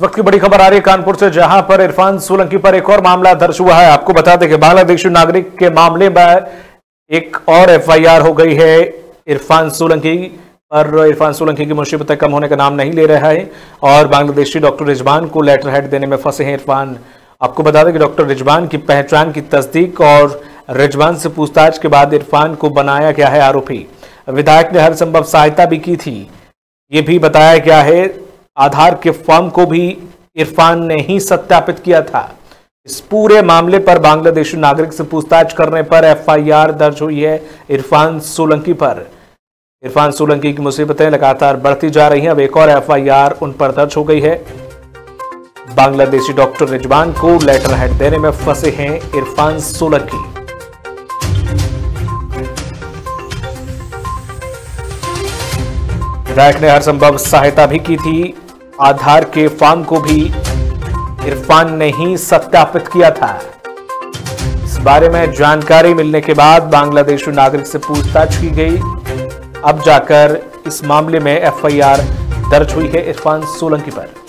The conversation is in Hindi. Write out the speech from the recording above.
वक्त की बड़ी खबर आ रही है कानपुर से, जहाँ पर इरफान सोलंकी पर एक और मामला दर्ज हुआ है। आपको बता दें कि बांग्लादेशी नागरिक के मामले में एक और एफआईआर हो गई है। इरफान सोलंकी पर, इरफान सोलंकी की मुसीबतें कम होने का नाम नहीं ले रहा है और बांग्लादेशी डॉक्टर रिजवान को लेटर हेड देने में फंसे हैं इरफान। आपको बता दें कि डॉक्टर रिजवान की पहचान की तस्दीक और रिजवान से पूछताछ के बाद इरफान को बनाया गया है आरोपी। विधायक ने हर संभव सहायता भी की थी। ये भी बताया गया है आधार के फॉर्म को भी इरफान ने ही सत्यापित किया था। इस पूरे मामले पर बांग्लादेशी नागरिक से पूछताछ करने पर एफआईआर दर्ज हुई है इरफान सोलंकी पर। इरफान सोलंकी की मुसीबतें लगातार बढ़ती जा रही हैं। अब एक और एफआईआर उन पर दर्ज हो गई है। बांग्लादेशी डॉक्टर रिजवान को लेटर हेड देने में फंसे हैं इरफान सोलंकी। विधायक ने हर संभव सहायता भी की थी। आधार के फॉर्म को भी इरफान ने ही सत्यापित किया था। इस बारे में जानकारी मिलने के बाद बांग्लादेश नागरिक से पूछताछ की गई। अब जाकर इस मामले में एफआईआर दर्ज हुई है इरफान सोलंकी पर।